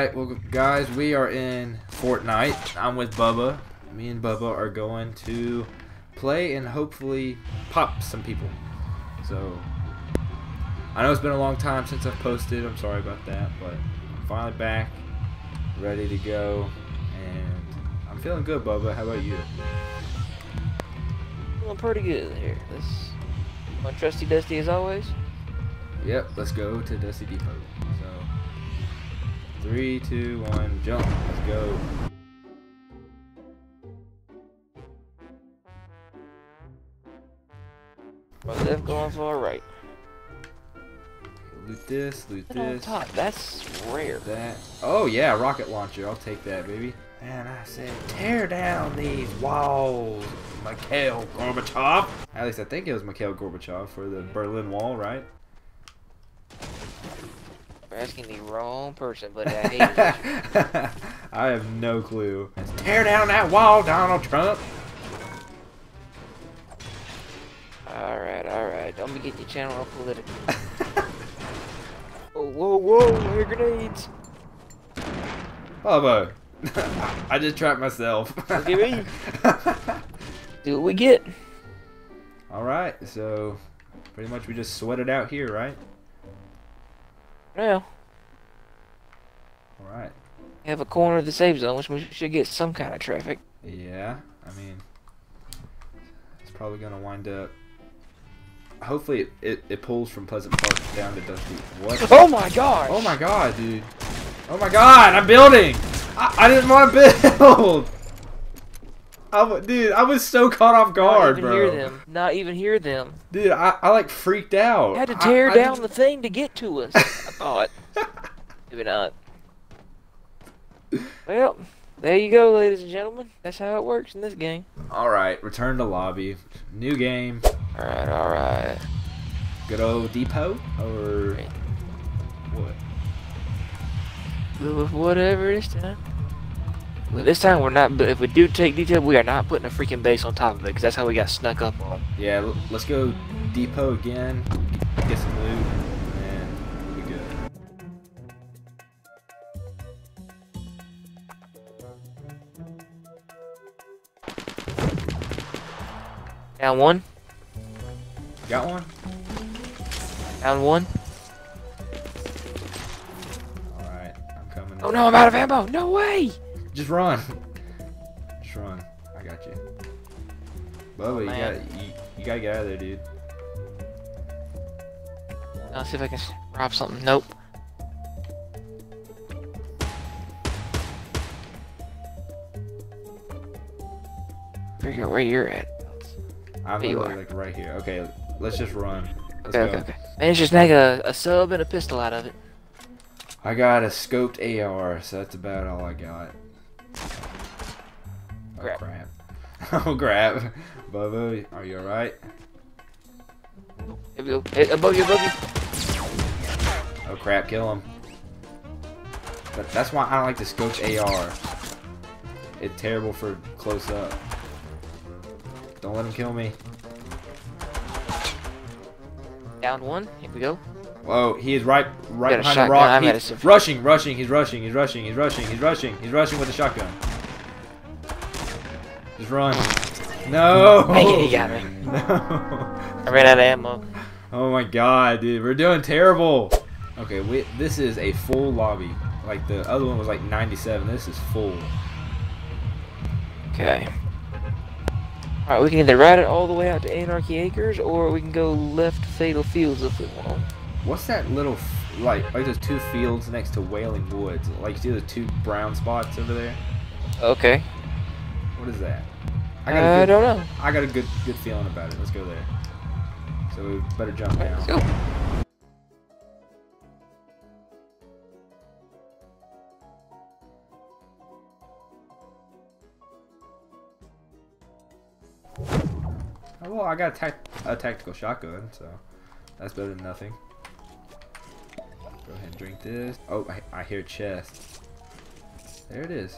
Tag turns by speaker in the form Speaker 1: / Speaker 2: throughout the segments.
Speaker 1: Alright, well guys, we are in Fortnite. I'm with Bubba. Me and Bubba are going to play and hopefully pop some people. So, I know it's been a long time since I've posted. I'm sorry about that, but I'm finally back, ready to go, and I'm feeling good, Bubba. How about you?
Speaker 2: Feeling pretty good here. This my trusty Dusty as always.
Speaker 1: Yep, let's go to Dusty Depot. Three, two, one, jump. Let's go.
Speaker 2: My left going for a right.
Speaker 1: Loot this, loot this.
Speaker 2: top, that's rare.
Speaker 1: That. Oh yeah, rocket launcher. I'll take that, baby. And I said, tear down these walls, Mikhail Gorbachev. At least I think it was Mikhail Gorbachev for the Berlin Wall, right?
Speaker 2: Asking the wrong person, but I hate it.
Speaker 1: I have no clue. Tear down that wall, Donald Trump.
Speaker 2: Alright, alright. Don't be getting your channel all political. oh, whoa, whoa, air grenades.
Speaker 1: Bubba. I just trapped myself.
Speaker 2: Look at me. Do what we get.
Speaker 1: All right, so pretty much we just sweat it out here, right?
Speaker 2: Now,
Speaker 1: All right.
Speaker 2: we have a corner of the safe zone, which we should get some kind of traffic.
Speaker 1: Yeah, I mean, it's probably gonna wind up. Hopefully, it, it, it pulls from Pleasant Park down to Dusty. What?
Speaker 2: Oh my god!
Speaker 1: Oh my god, dude. Oh my god, I'm building! I, I didn't want to build! I dude, I was so caught off
Speaker 2: Not
Speaker 1: guard,
Speaker 2: even
Speaker 1: bro.
Speaker 2: hear them. Not even hear them.
Speaker 1: Dude, I, I like freaked out.
Speaker 2: Had to tear
Speaker 1: I
Speaker 2: down
Speaker 1: just-
Speaker 2: the thing to get to us. I thought. Maybe not. Well, there you go, ladies and gentlemen. That's how it works in this game.
Speaker 1: Alright, return to lobby. New game.
Speaker 2: Alright, alright.
Speaker 1: Good old depot? Or what?
Speaker 2: Whatever it is time. This time we're not, but if we do take detail, we are not putting a freaking base on top of it, because that's how we got snuck up on.
Speaker 1: Yeah, let's go depot again. Get some loot. And we'll be good.
Speaker 2: Down one,
Speaker 1: Got one?
Speaker 2: down one.
Speaker 1: Alright, I'm coming.
Speaker 2: Oh no, I'm out of ammo. No way!
Speaker 1: Just run. Just run. I got you. Bubba, you gotta, you, you gotta get out of there, dude.
Speaker 2: I'll see if I can rob something. Nope. Figure out where you're at.
Speaker 1: I'm
Speaker 2: you are.
Speaker 1: like right here. Okay, let's just run. Let's
Speaker 2: Okay,
Speaker 1: go.
Speaker 2: okay, okay. Managed to snag a, a sub and a pistol out of it.
Speaker 1: I got a scoped AR, so that's about all I got. Oh
Speaker 2: Crap.
Speaker 1: crap. oh crap. Bubba, are you alright?
Speaker 2: Hey, above you, above you.
Speaker 1: Oh crap, kill him. But that's why I don't like the scoped AR. It's terrible for close up. Don't let him kill me.
Speaker 2: Down one. Here we go.
Speaker 1: Whoa, he is right right behind the rock. He's
Speaker 2: a
Speaker 1: rushing, rushing, he's rushing, he's rushing, he's rushing, he's rushing, he's rushing with a shotgun. Just run. No!
Speaker 2: Dang it, he got me.
Speaker 1: No.
Speaker 2: I ran out of ammo.
Speaker 1: Oh my god, dude, we're doing terrible. Okay, we, this is a full lobby. Like the other one was like 97. This is full.
Speaker 2: Okay. Alright, we can either ride it all the way out to Anarchy Acres, or we can go left to Fatal Fields if we want.
Speaker 1: What's that little f- like like those two fields next to Wailing Woods? Like you see the two brown spots over there?
Speaker 2: Okay.
Speaker 1: What is that?
Speaker 2: I,
Speaker 1: got a good,
Speaker 2: don't know.
Speaker 1: I got a good good feeling about it. Let's go there. So we better jump
Speaker 2: Alright, let's go.
Speaker 1: Oh, well, I got a, tac- a tactical shotgun, so that's better than nothing. And drink this. Oh, I, I hear chest. There it is.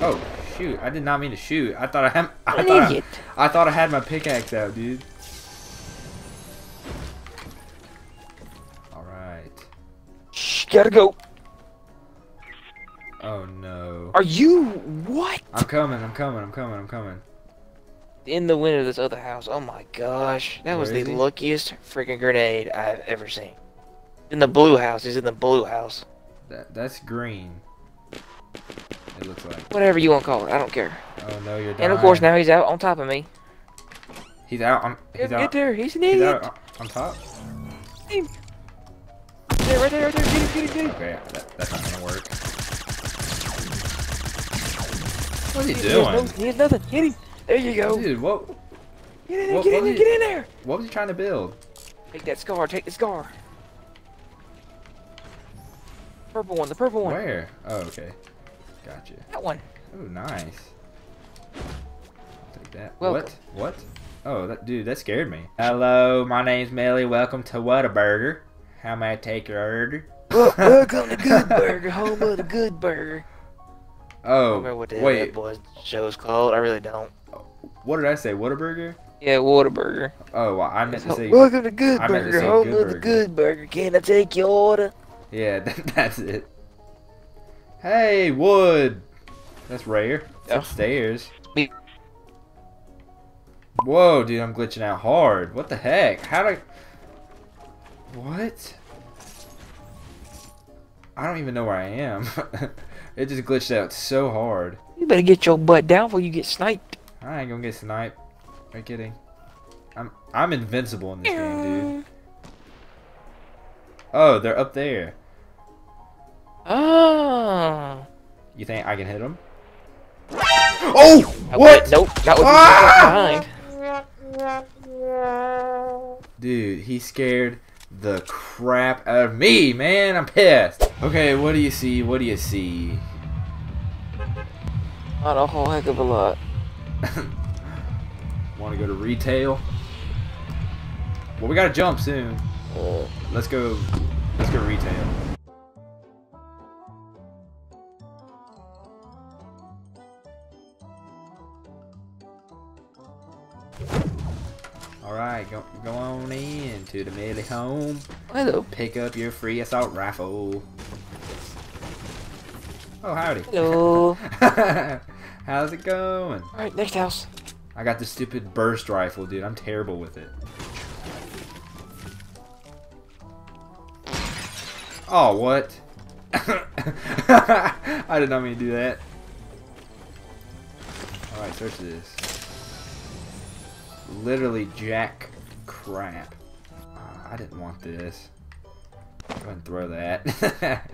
Speaker 1: Oh, shoot! I did not mean to shoot. I thought I had. I thought I. I thought I had my pickaxe out, dude. All right.
Speaker 2: Shh, gotta go.
Speaker 1: Oh no.
Speaker 2: Are you what?
Speaker 1: I'm coming, I'm coming, I'm coming, I'm coming.
Speaker 2: In the window of this other house. Oh my gosh. That was the
Speaker 1: he?
Speaker 2: luckiest freaking grenade I've ever seen. In the blue house. He's in the blue house.
Speaker 1: That that's green. It looks like.
Speaker 2: Whatever you want to call it. I don't care.
Speaker 1: Oh no, you're dying.
Speaker 2: And of course now he's out on top of me.
Speaker 1: He's out on he's
Speaker 2: Get,
Speaker 1: out
Speaker 2: get there. He's an
Speaker 1: he's
Speaker 2: idiot.
Speaker 1: out on top.
Speaker 2: There, right there, right there. Get him, get him, get him.
Speaker 1: Okay, that, that's not gonna work. What are you
Speaker 2: He has no-
Speaker 1: doing?
Speaker 2: He has nothing. Hit him. There you go.
Speaker 1: Dude, what
Speaker 2: Get in there,
Speaker 1: What-
Speaker 2: get in there, get in there.
Speaker 1: what was he trying to build?
Speaker 2: Take that scar, take the scar. Purple one, the purple one.
Speaker 1: Where? Oh, okay. Gotcha.
Speaker 2: That one.
Speaker 1: Oh, nice. I'll take that.
Speaker 2: Welcome.
Speaker 1: What? What? Oh, that dude, that scared me. Hello, my name's Millie. Welcome to Whataburger. How may I take your order?
Speaker 2: Wel- Welcome to Good Burger, home of the Good Burger. Oh, I don't
Speaker 1: Oh,
Speaker 2: remember what the hell
Speaker 1: wait.
Speaker 2: that boy's show is called. I really don't.
Speaker 1: What did I say? Whataburger?
Speaker 2: Yeah, Whataburger.
Speaker 1: Oh, well, I meant to say.
Speaker 2: Welcome to Good
Speaker 1: I
Speaker 2: Burger, home
Speaker 1: Good
Speaker 2: of the Good Burger. Can I take your order?
Speaker 1: Yeah, that, that's it. Hey, wood. That's rare. It's upstairs.
Speaker 2: Me-
Speaker 1: Whoa, dude, I'm glitching out hard. What the heck? How do I... What? I don't even know where I am. it just glitched out so hard.
Speaker 2: You better get your butt down before you get sniped.
Speaker 1: I ain't gonna get sniped. Are you kidding? I'm I'm invincible in this game. Oh, they're up there.
Speaker 2: Ah.
Speaker 1: You think I can hit them? Oh! What?
Speaker 2: Nope, That with
Speaker 1: Ah!
Speaker 2: behind.
Speaker 1: Dude, he scared the crap out of me, man. I'm pissed. Okay, what do you see? What do you see?
Speaker 2: Not a whole heck of a lot.
Speaker 1: Want to go to retail? Well, we gotta jump soon. Let's go. Let's go retail. All right, go go on in to the Millie home.
Speaker 2: hello.
Speaker 1: Pick up your free assault rifle. Oh, howdy.
Speaker 2: Hello.
Speaker 1: How's it going?
Speaker 2: Alright, next house.
Speaker 1: I got this stupid burst rifle, dude. I'm terrible with it. Oh, what? I did not mean to do that. Alright, search this. Literally jack crap. Ah, I didn't want this. Go ahead and throw that.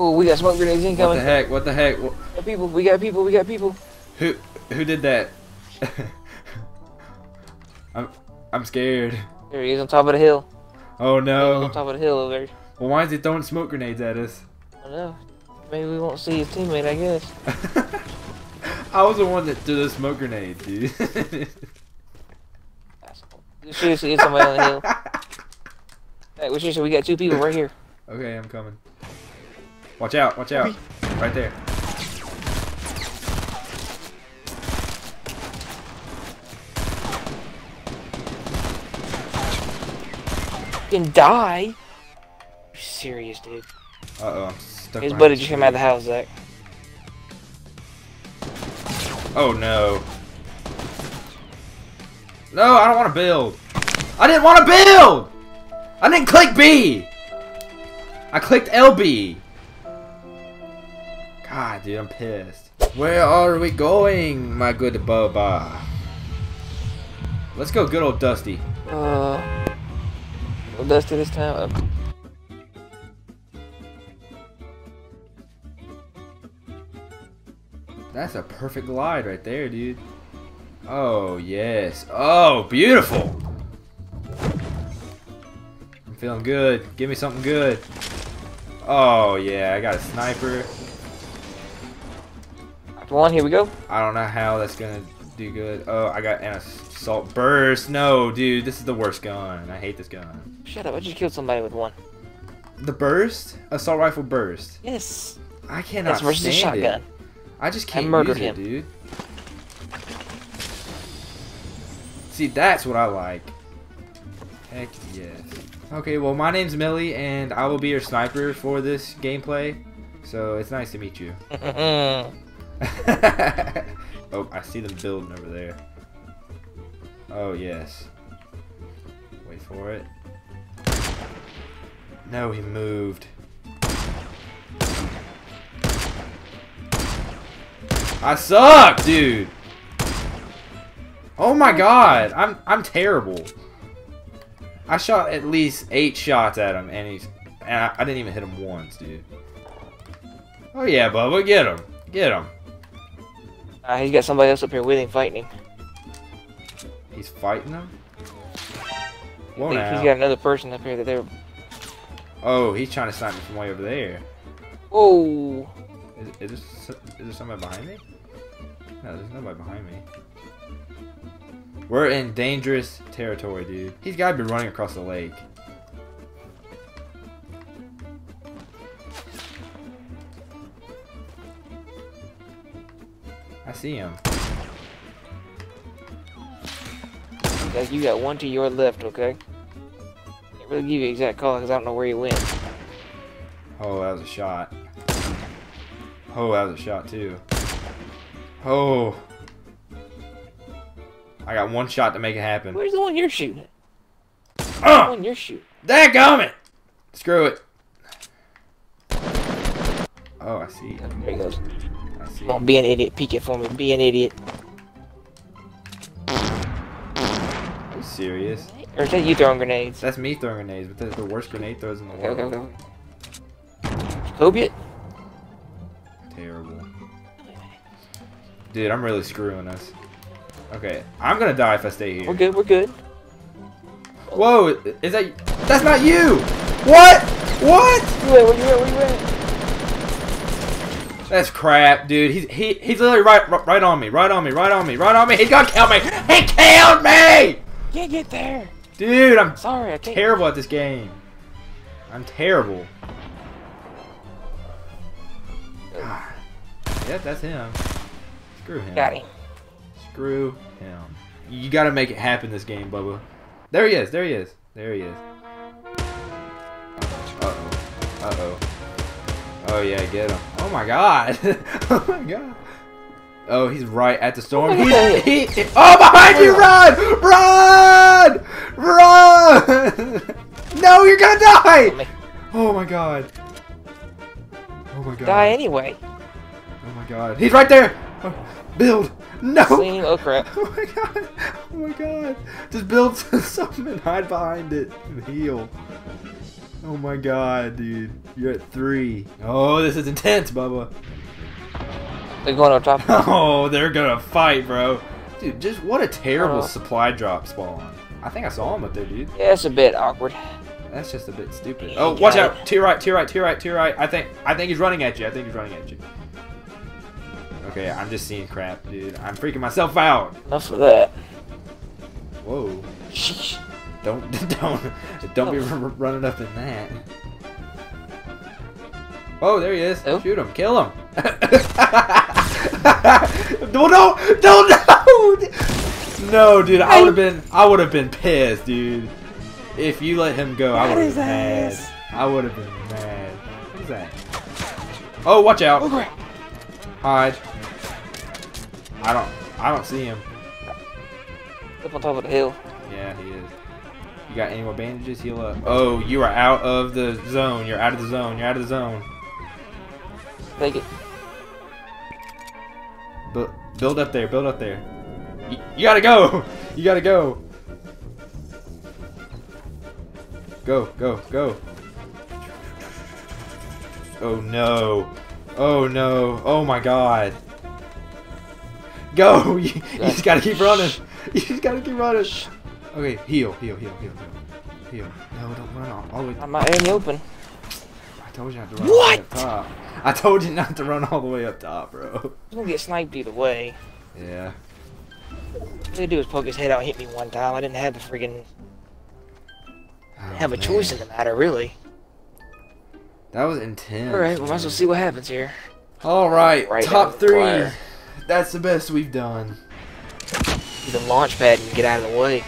Speaker 2: Oh, we got smoke grenades incoming.
Speaker 1: what the heck? What the heck? Wh-
Speaker 2: We got people, we got people, we got people.
Speaker 1: Who who did that? I'm I'm scared.
Speaker 2: There he is on top of the hill.
Speaker 1: Oh
Speaker 2: He's
Speaker 1: no.
Speaker 2: on top of the hill over there.
Speaker 1: Well, why is he throwing smoke grenades at us?
Speaker 2: I don't know. Maybe we won't see his teammate, I guess.
Speaker 1: I was the one that threw the smoke grenade, dude.
Speaker 2: Asshole. We should see somebody on the hill. Hey, we should we got two people right here.
Speaker 1: okay, I'm coming. Watch out! Watch out! Right there.
Speaker 2: Can die. You serious, dude?
Speaker 1: Uh oh, I'm stuck.
Speaker 2: His buddy just came out of the house, Zach.
Speaker 1: Oh no. No, I don't want to build. I didn't want to build. I didn't click B. I clicked LB. God, dude, I'm pissed. Where are we going, my good Bubba? Let's go, good old Dusty.
Speaker 2: Uh, Dusty this time.
Speaker 1: That's a perfect glide right there, dude. Oh, yes. Oh, beautiful. I'm feeling good. Give me something good. Oh, yeah. I got a sniper.
Speaker 2: one, here we go.
Speaker 1: I don't know how that's going to do good. Oh, I got an assault burst. No, dude. This is the worst gun. I hate this gun.
Speaker 2: Shut up! I just killed somebody with one.
Speaker 1: The burst? Assault rifle burst.
Speaker 2: Yes.
Speaker 1: I cannot
Speaker 2: That's versus a shotgun.
Speaker 1: it. I just
Speaker 2: I
Speaker 1: can't
Speaker 2: murdered
Speaker 1: use it,
Speaker 2: him.
Speaker 1: dude. See, that's what I like. Heck yes. Okay, well, my name's Millie, and I will be your sniper for this gameplay. So it's nice to meet you. oh, I see them building over there. Oh, yes. Wait for it. No, he moved. I suck, dude. Oh my god, I'm I'm terrible. I shot at least eight shots at him, and he's and I, I didn't even hit him once, dude. Oh yeah, Bubba, get him, get him.
Speaker 2: Uh, he's got somebody else up here with him fighting him.
Speaker 1: He's fighting them? Whoa,
Speaker 2: He's got another person up here that they're.
Speaker 1: Oh, he's trying to snipe me from way over there.
Speaker 2: Oh.
Speaker 1: Is, is, there, is there somebody behind me? No, there's nobody behind me. We're in dangerous territory, dude. He's got to be running across the lake. I see him.
Speaker 2: Guys, you got one to your left, okay? I Can't really give you exact call because I don't know where he went.
Speaker 1: Oh, that was a shot. Oh, that was a shot too. Oh. I got one shot to make it happen.
Speaker 2: Where's the one you're shooting? Uh! The
Speaker 1: Oh,
Speaker 2: one you're shooting.
Speaker 1: That Dadgummit! Screw it. Oh, I see.
Speaker 2: There he goes.
Speaker 1: I see.
Speaker 2: Come on, be an idiot. Peek it for me. Be an idiot.
Speaker 1: Serious?
Speaker 2: Or is that you throwing grenades?
Speaker 1: That's me throwing grenades, but that's the worst grenade throws in the world.
Speaker 2: okay, okay.
Speaker 1: Terrible. Dude, I'm really screwing us. Okay, I'm gonna die if I stay here.
Speaker 2: We're good, we're good.
Speaker 1: Whoa, is that? That's not you. What? What?
Speaker 2: Where you at? Where you at? Where you at?
Speaker 1: That's crap, dude. He's he he's literally right right on me, right on me, right on me, right on me. He's gonna kill me. He killed me,
Speaker 2: Can't get there.
Speaker 1: dude. I'm
Speaker 2: Sorry, I can't.
Speaker 1: terrible at this game. I'm terrible. Ah. Yep, that's him. Screw him.
Speaker 2: Got him.
Speaker 1: Screw him. You gotta make it happen this game, Bubba. There he is. There he is. There he is. Uh oh. Uh oh. Oh yeah, get him. Oh my god. oh my god. Oh, he's right at the storm.
Speaker 2: Oh,
Speaker 1: He's,
Speaker 2: hey.
Speaker 1: he, oh, behind you! Run! Run! Run! no, you're gonna die! Oh my god. Oh my god.
Speaker 2: Die anyway.
Speaker 1: Oh my god. He's right there! Oh, build! No!
Speaker 2: Seen. Oh crap.
Speaker 1: Oh my god! Oh my god! Just build something and hide behind it and heal. Oh my god, dude. You're at three. Oh, this is intense, Bubba.
Speaker 2: They're going on top.
Speaker 1: Oh, they're gonna fight, bro. Dude, just what a terrible
Speaker 2: Uh.
Speaker 1: supply drop spawn. I think I saw him up there, dude.
Speaker 2: Yeah, it's a bit awkward.
Speaker 1: That's just a bit stupid. Oh, watch
Speaker 2: it.
Speaker 1: out! To your right, to your right, to your right, to your right. I think I think he's running at you. I think he's running at you. Okay, I'm just seeing crap, dude. I'm freaking myself out.
Speaker 2: Enough of that.
Speaker 1: Whoa.
Speaker 2: Sheesh.
Speaker 1: Don't don't don't be
Speaker 2: Oh.
Speaker 1: running up in that. Oh, there he is.
Speaker 2: Oh.
Speaker 1: Shoot him. Kill him. no, no, no, no. No, dude. I would have been I would have been pissed, dude. If you let him go, I would have been mad.
Speaker 2: ass.
Speaker 1: I would have been mad. What is that? Oh, watch out.
Speaker 2: Oh crap.
Speaker 1: Hide. I don't I don't see him.
Speaker 2: Up on top of the hill.
Speaker 1: Yeah, he is. You got any more bandages? Heal up. Oh, you are out of the zone. You're out of the zone. You're out of the zone.
Speaker 2: Take it.
Speaker 1: Bu- build up there. Build up there. You, you gotta go. You gotta go. Go, go, go. Oh no. Oh no. Oh my god. Go. You, you just gotta keep running. You just gotta keep running. Okay, heal, heal, heal, heal, heal. Heal. No, don't run all, all the way.
Speaker 2: I'm out in the open.
Speaker 1: I told you not to run
Speaker 2: What?
Speaker 1: I told you not to run all the way up top, bro.
Speaker 2: I'm gonna get sniped either way.
Speaker 1: Yeah.
Speaker 2: All they do was poke his head out and hit me one time. I didn't have the friggin'
Speaker 1: Oh,
Speaker 2: have a choice in the matter, really.
Speaker 1: That was intense.
Speaker 2: Alright, we might as well see what happens here.
Speaker 1: All right, top three.
Speaker 2: wire.
Speaker 1: That's the best we've done.
Speaker 2: the launch pad and get out of the way.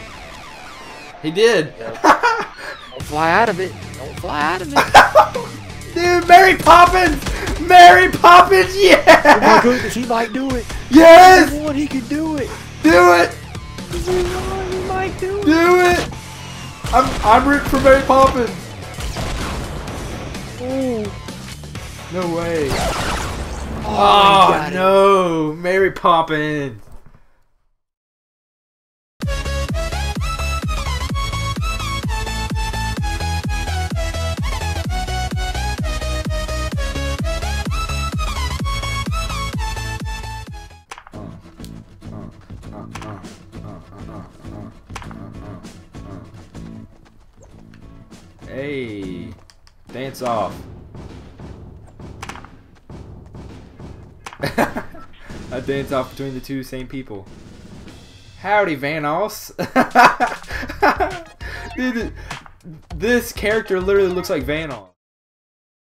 Speaker 1: He did.
Speaker 2: Don't fly out of it. Don't fly out of it.
Speaker 1: Dude, Mary Poppins! Mary Poppins, yeah!
Speaker 2: oh my goodness, he might do it.
Speaker 1: Yes!
Speaker 2: What he could do it.
Speaker 1: Do it!
Speaker 2: He might do it.
Speaker 1: Do it! I'm I'm rooting for Mary Poppins.
Speaker 2: Ooh.
Speaker 1: No way.
Speaker 2: Oh,
Speaker 1: Oh, no, Mary Poppins. Dance off. I dance off between the two same people. Howdy, Vanoss. Dude, this character literally looks like Vanoss.